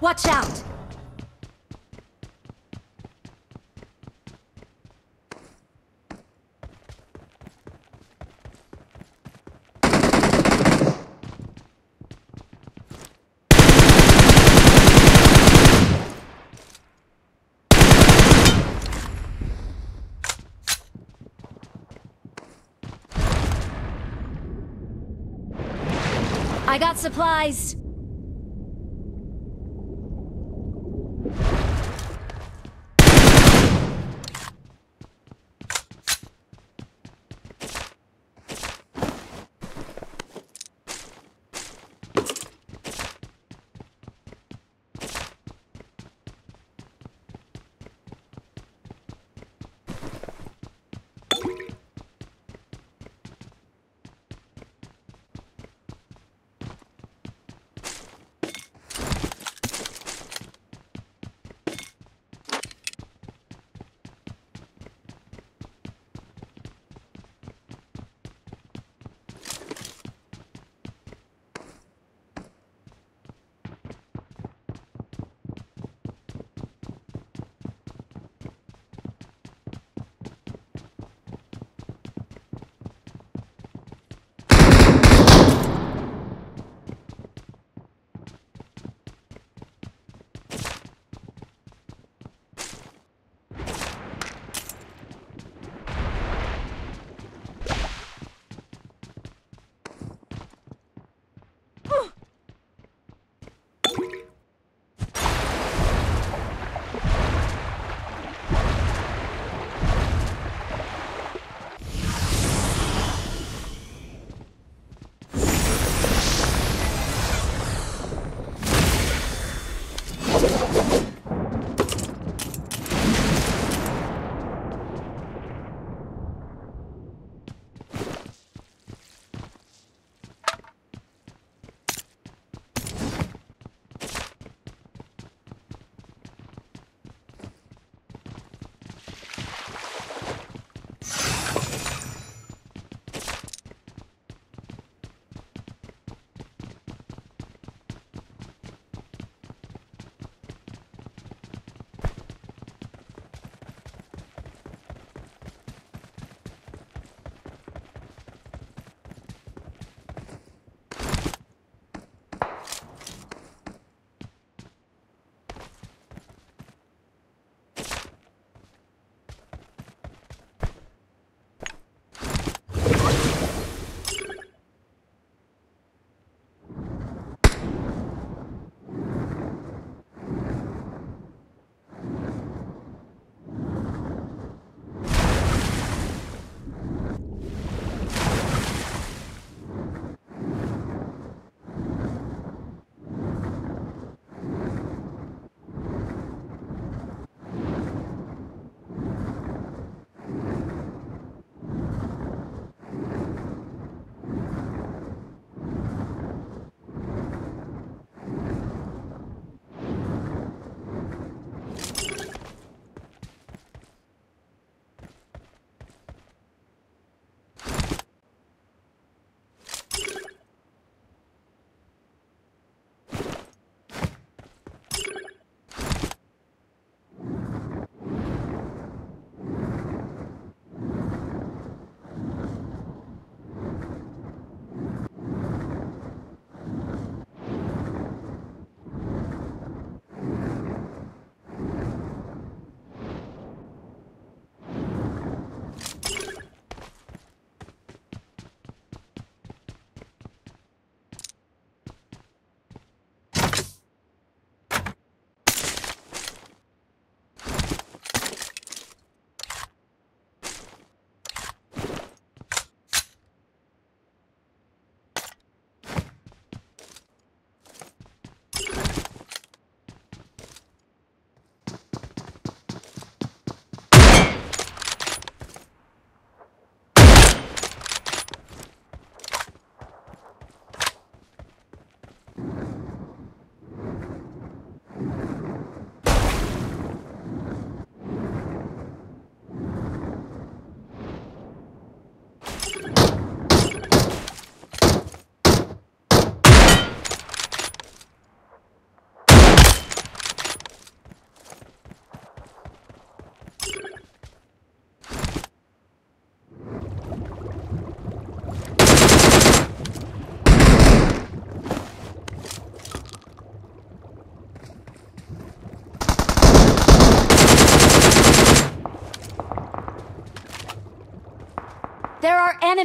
Watch out! I got supplies.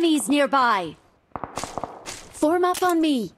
Enemies nearby! Form up on me!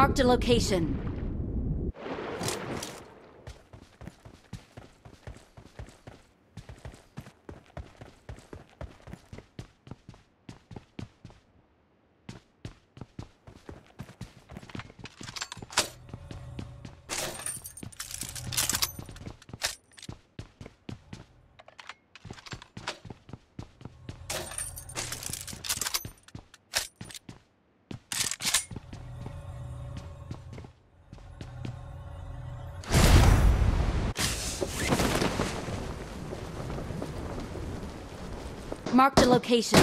Marked a location. Mark the location.